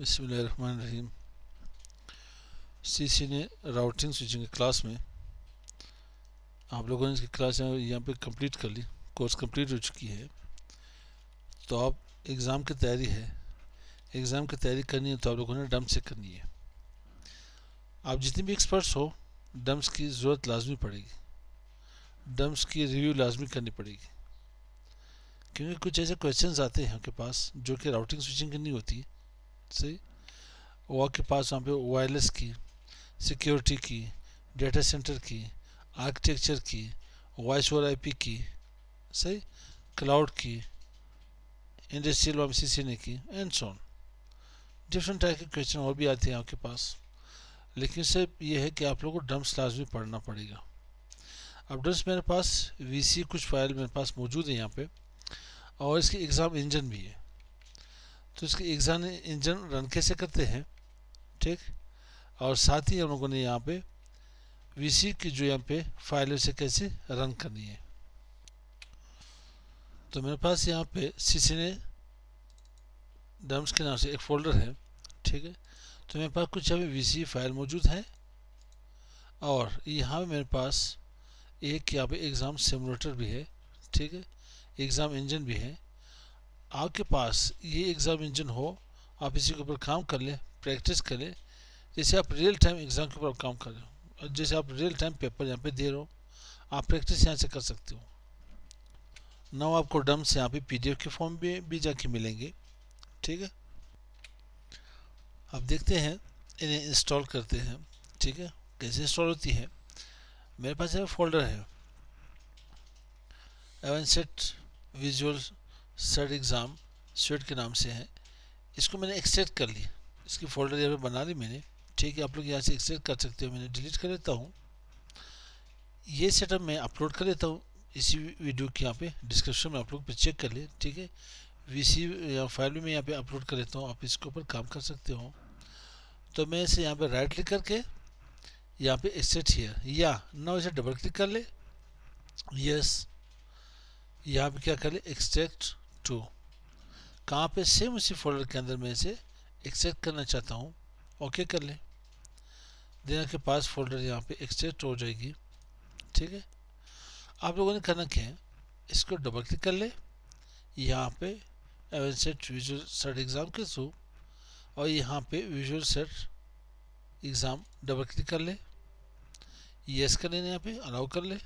बसमीम सी सी ने routing switching class में आप लोगों ने इसकी क्लास यहाँ पे कंप्लीट कर ली, कोर्स कंप्लीट हो चुकी है। तो आप एग्ज़ाम की तैयारी है, एग्ज़ाम की तैयारी करनी है तो आप लोगों ने डम्प से करनी है। आप जितने भी एक्सपर्ट्स हो डम्स की ज़रूरत लाजमी पड़ेगी डम्स की रिव्यू लाजमी करनी पड़ेगी। क्योंकि कुछ ऐसे क्वेश्चंस आते हैं आपके पास जो कि राउटिंग स्विचिंग करनी होती सही वो आपके पास वहाँ पे वायरलेस की सिक्योरिटी की डेटा सेंटर की आर्किटेक्चर की वॉइस ओवर आईपी की, सही क्लाउड की इंडस्ट्रियल वाम सी सी ने की एंड सॉन डिफरेंट टाइप के क्वेश्चन और भी आते हैं आपके पास। लेकिन सिर्फ़ ये है कि आप लोगों को डम्स लाजमी पढ़ना पड़ेगा। अब डम्स मेरे पास वीसी कुछ फ़ाइल मेरे पास मौजूद है यहाँ पे, और इसकी एग्ज़ाम इंजन भी है। तो इसके एग्ज़ाम इंजन रन कैसे करते हैं? ठीक? और साथ ही हम लोगों ने यहाँ पे वीसी की जो यहाँ पे फ़ाइल उसे कैसे रन करनी है? तो मेरे पास यहाँ पे सी डम्स के नाम से एक फोल्डर है, ठीक है? तो मेरे पास कुछ अभी वीसी फ़ाइल मौजूद है, और यहाँ पे मेरे पास एक यहाँ पे एग्ज़ाम सिमुलेटर भी है, ठीक है? एग्ज़ाम इंजन भी है। आपके पास ये एग्ज़ाम इंजन हो, आप इसी के ऊपर काम कर लें प्रैक्टिस करें जैसे आप रियल टाइम एग्ज़ाम के ऊपर काम कर रहे हो जैसे आप रियल टाइम पेपर यहाँ पे दे रहे हो, आप प्रैक्टिस यहाँ से कर सकते हो। ना आपको डम्स यहाँ पे पीडीएफ के फॉर्म भी भी जाके मिलेंगे, ठीक है? अब देखते हैं, इन्हें इंस्टॉल करते हैं, ठीक है? कैसे इंस्टॉल होती है? मेरे पास यहाँ फोल्डर है। Avanset visual cert exam suite के नाम से है। इसको मैंने एक्सट्रैक्ट कर लिया। इसकी फोल्डर यहाँ पे बना ली मैंने। ठीक है, आप लोग यहाँ से एक्सट्रैक्ट कर सकते हो। मैंने डिलीट कर लेता हूँ। ये सेटअप मैं अपलोड कर लेता हूँ। इसी वीडियो के यहाँ पे डिस्क्रिप्शन में आप लोग पे चेक कर ले। ठीक है? वीसी या फ़ाइल भी मैं यहाँ पे अपलोड कर लेता हूँ। आप इसके ऊपर काम कर सकते हो। तो मैं इसे यहाँ पे राइट क्लिक करके यहाँ पे एक्सट्रैक्ट हियर या ना इसे डबल क्लिक कर ले। यस यहाँ पे क्या कर ले? Extract to. कहाँ पे सेम उसी फोल्डर के अंदर मैं इसे एक्सट्रैक्ट करना चाहता हूँ। ओके कर ले। देना के पास फोल्डर यहाँ पे एक्सट्रैक्ट हो जाएगी। ठीक है? आप लोगों ने करना क्या है? इसको डबल क्लिक कर ले। यहाँ पे Avon set visual cert exam के थ्रू और यहाँ पे visual cert exam double click कर ले। यस कर लेना यहाँ पे अलाउ कर ले।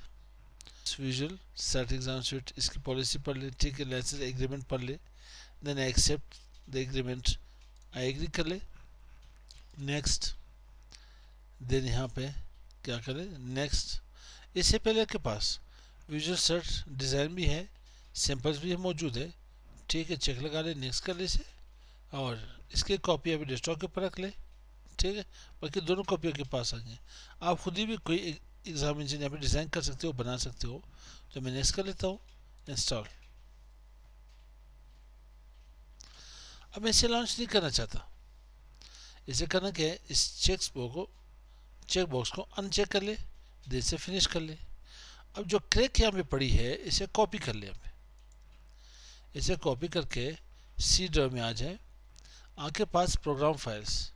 विजुअल सेट एग्ज़ाम स्वीट इसकी पॉलिसी पढ़ ले ठीक है लाइसेंस एग्रीमेंट पढ़ ले then I accept the agreement I agree कर ले नेक्स्ट देन यहाँ पे क्या करें नेक्स्ट इससे पहले के पास विजुअल सर्च डिज़ाइन भी है सैम्पल्स भी मौजूद है ठीक है चेक लगा ले नेक्स्ट कर ले इसे और इसके कॉपी अभी डेस्कटॉप के ऊपर रख ले ठीक है? बाकी दोनों कॉपी के पास आ गए आप खुद ही भी कोई एग्ज़ाम इंजन यहाँ पे डिज़ाइन कर सकते हो, बना सकते हो तो मैं नेक्स्ट कर लेता हूँ इंस्टॉल अब मैं इसे लॉन्च नहीं करना चाहता। इसे करना क्या है? इस चेक को चेक बॉक्स को अनचेक कर ले, देर से फिनिश कर ले। अब जो क्रैक यहाँ पे पड़ी है, इसे कॉपी कर ले हमें। इसे कॉपी करके सी ड्राइव में आ जाए। आपके पास प्रोग्राम फाइल्स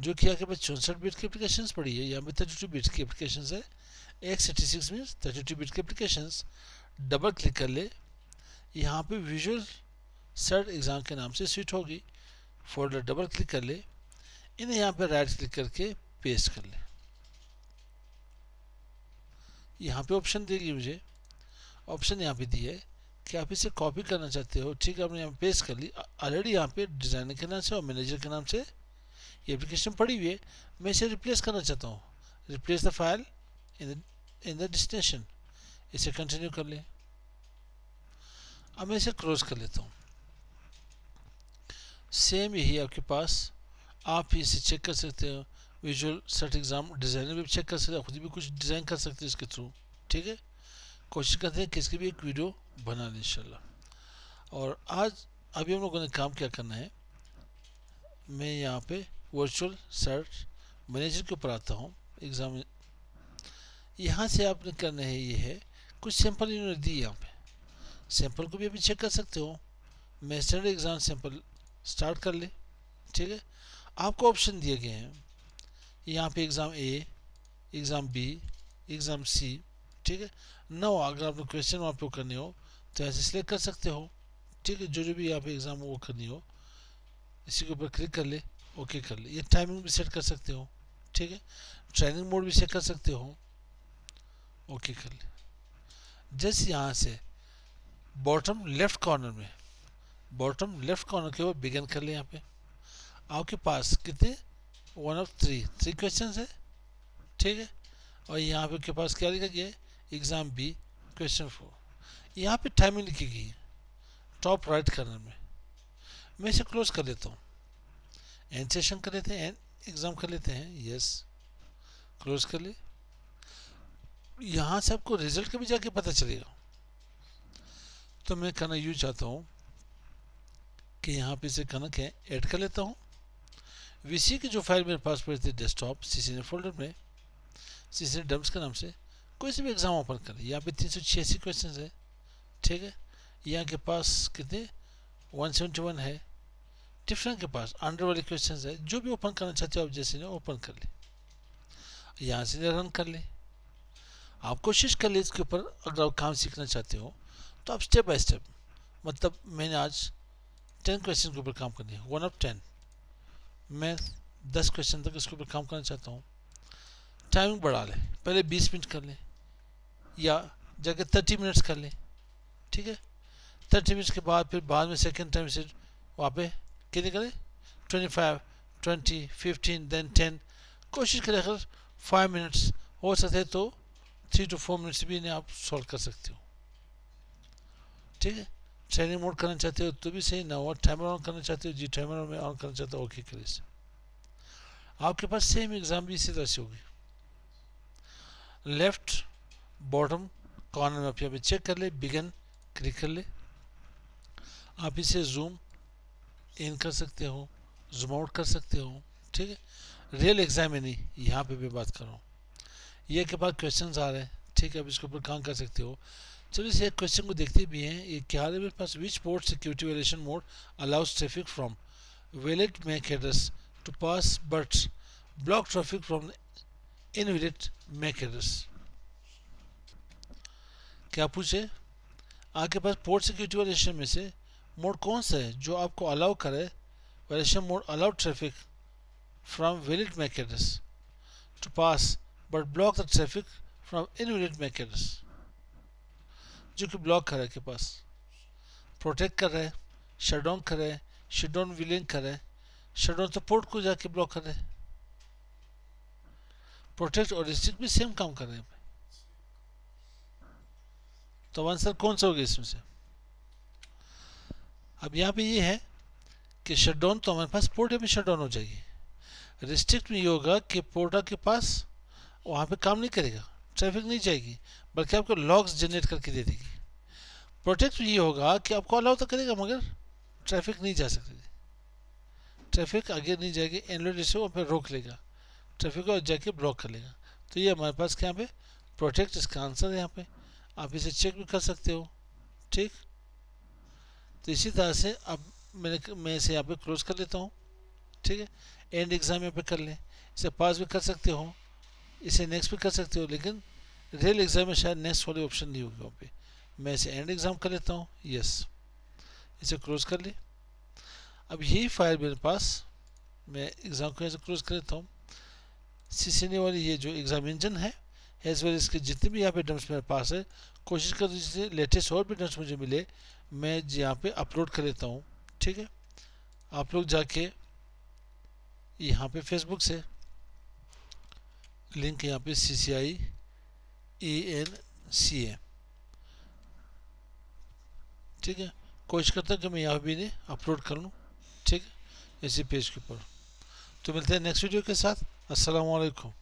जो कि आपके पास चौंसठ बिट की एप्लीकेशन पड़ी है, यहाँ पे थर्टी टू बिट की एप्लीकेशन है। एक सिक्सटी सिक्स में थर्टी टू बिट की एप्लीकेशन डबल क्लिक कर ले। यहाँ पे विजुअल सर्ट एग्ज़ाम के नाम से स्विच होगी। फोल्डर डबल क्लिक कर ले। इन्हें यहाँ पे राइट क्लिक करके पेस्ट कर ले। यहाँ पे ऑप्शन देगी मुझे। ऑप्शन यहाँ पे दी है कि आप इसे कॉपी करना चाहते हो। ठीक है, आपने यहाँ पेस्ट कर ली। ऑलरेडी यहाँ पे डिज़ाइनर के नाम से और मैनेजर के नाम से ये एप्लीकेशन पड़ी हुई है। मैं इसे रिप्लेस करना चाहता हूँ। Replace the file in the in the destination इसे कंटिन्यू कर लें। अब मैं इसे क्लोज कर लेता हूँ। सेम यही आपके पास। आप इसे चेक कर सकते हो। विजुअल सेट एग्ज़ाम डिज़ाइनर भी चेक कर सकते हो। खुद भी कुछ डिज़ाइन कर सकते हैं इसके थ्रू ठीक है? कोशिश करते हैं कि इसकी भी एक वीडियो बना लें इंशाल्लाह। और आज अभी हम लोगों ने काम क्या करना है? मैं यहाँ पे वर्चुअल सर्च मैनेजर के ऊपर आता हूँ एग्ज़ाम यहाँ से आपने करना है ये है, कुछ सैंपल इन्होंने दी यहाँ पे। सैंपल को भी अभी चेक कर सकते हो। मैं एग्ज़ाम सैंपल स्टार्ट कर ले, ठीक है? आपको ऑप्शन दिए गए हैं। यहाँ पे exam A exam B exam C ठीक है? नो अगर आपको क्वेश्चन वहाँ पे करने हो तो ऐसे सिलेक्ट कर सकते हो, ठीक है? जो जो भी यहाँ पे एग्ज़ाम वो करनी हो, इसी के ऊपर क्लिक कर ले। ओके कर ले। ये टाइमिंग भी सेट कर सकते हो, ठीक है? ट्रेनिंग मोड भी सेट कर सकते हो। ओके कर ले। जैसे यहाँ से बॉटम लेफ़्ट कॉर्नर में बॉटम लेफ़्ट कॉर्नर के ऊपर बिगन कर ले यहाँ पे। आपके पास कितने? One of three three question है, ठीक है? और यहाँ पे के पास क्या लिखा गया है? एग्ज़ाम बी क्वेश्चन फोर यहाँ पे टाइमिंग लिखी गई है टॉप राइट कॉर्नर में। मैं इसे क्लोज कर लेता हूँ। एंड सेशन कर लेते हैं एग्ज़ाम कर लेते हैं यस क्लोज कर ले। यहाँ से आपको रिज़ल्ट का भी जाके पता चलेगा। तो मैं कहना यूँ चाहता हूँ कि यहाँ पे से करना क्या ऐड कर लेता हूँ। वीसी की जो फ़ाइल मेरे पास पड़ी थी डेस्कटॉप सी फोल्डर में सी डम्स के नाम से, कोई से भी एग्ज़ाम ओपन करें यहाँ पे तीन सौ छियासी क्वेश्चन है, ठीक है? यहाँ के पास कितने? वन सेवेंटी वन है। डिफरेंट के पास अंडर वाले क्वेश्चन है, जो भी ओपन करना चाहते हो आप जैसे ओपन कर ले। यहाँ से रन कर ले। आप कोशिश कर ले इसके ऊपर, अगर आप काम सीखना चाहते हो तो आप स्टेप बाय स्टेप मतलब मैंने आज टेन क्वेश्चन के ऊपर काम करनी है वन ऑफ़ टेन मैं दस क्वेश्चन तक इसके ऊपर काम करना चाहता हूँ। टाइमिंग बढ़ा लें, पहले बीस मिनट कर लें, या जगह थर्टी मिनट्स कर लें, ठीक है? थर्टी मिनट्स के बाद, फिर बाद में सेकेंड टाइम से वहाँ पे कितने करें twenty five twenty fifteen then ten कोशिश करें अगर फाइव मिनट्स हो सके तो थ्री टू फोर मिनट्स भी इन्हें आप सॉल्व कर सकते हो। ठीक है? ट्रेनिंग मोड करना चाहते हो तो भी सही, ना और टाइमर ऑन करना चाहते हो, जी टाइमर में ऑन करना चाहते हो ओके करिए आपके पास सेम एग्ज़ाम भी इसी तरह से होगी। लेफ़्ट बॉटम कॉर्नर में आप यहाँ पे चेक कर ले बिगन क्लिक कर ले। आप इसे जूम इन कर सकते हो जूम आउट कर सकते हो, ठीक है? रियल एग्ज़ाम में नहीं, यहाँ पे भी बात कर रहा हूँ। ये के बाद क्वेश्चंस आ रहे हैं, ठीक है? अब इसके ऊपर काम कर सकते हो। चलो इस एक क्वेश्चन को देखते भी हैं, ये क्या है? मेरे पास which port security violation mode allows traffic from valid MAC address to pass but block traffic from invalid MAC address क्या पूछे? आपके पास पोर्ट सिक्योरिटी वेलेशन में से मोड कौन सा है जो आपको अलाउ करे violation mode allow traffic from valid MAC address to pass but block the traffic from invalid MAC address जो कि ब्लॉक करे के पास। प्रोटेक्ट कर रहे है शट डाउन कर रहा है शट डाउन विलिंग कर रहा शट डाउन तो पोर्ट को जाके ब्लॉक कर। प्रोटेक्ट और रिस्ट्रिक्ट भी सेम काम कर रहे हैं। तो आंसर कौन सा होगा इसमें से? अब यहाँ पे ये है कि शट डाउन तो हमारे पास पोर्ट में शट डाउन हो जाएगी। रिस्ट्रिक्ट में ये होगा कि पोर्टा के पास वहाँ पे काम नहीं करेगा ट्रैफ़िक नहीं जाएगी, बल्कि आपको लॉग्स जनरेट करके दे देगी। प्रोटेक्ट में ये होगा कि आपको अलाउ तो करेगा, मगर ट्रैफ़िक नहीं जा सकती। ट्रैफ़िक आगे नहीं जाएगी एनलोड से वहाँ पर रोक लेगा। ट्रैफ़िक को जाके ब्लॉक कर लेगा। तो ये हमारे पास क्या पे? प्रोटेक्ट इसका आंसर है यहाँ पे। आप इसे चेक भी कर सकते हो। ठीक? तो इसी तरह से अब मैंने मैं इसे यहाँ पे क्लोज कर लेता हूँ। ठीक है? एंड एग्ज़ाम यहाँ पे कर लें। इसे पास भी कर सकते हो, इसे नेक्स्ट भी कर सकते हो, लेकिन रियल एग्ज़ाम में शायद नेक्स्ट वाले ऑप्शन नहीं होगी वहाँ पे। मैं इसे एंड एग्ज़ाम कर लेता हूँ। यस इसे क्लोज कर ले। अब यही फ़ाइल मेरे पास, मैं एग्ज़ाम को क्लोज कर लेता हूँ। सी वाली ये जो एग्ज़ाम इंजन है एज वेल इसके जितने भी यहाँ पे डम्स मेरे पास है, कोशिश कर जिससे लेटेस्ट और भी डम्स मुझे मिले। मैं यहाँ पे अपलोड कर लेता हूँ, ठीक है? आप लोग जाके यहाँ पे फेसबुक से लिंक यहाँ पे सी सी आई ए एन सी ए ठीक है? कोशिश करता हूँ कि मैं यहाँ भी नहीं अपलोड कर लूँ, ठीक है? इसी पेज के ऊपर। तो मिलते हैं नेक्स्ट वीडियो के साथ। अस्सलाम वालेकुम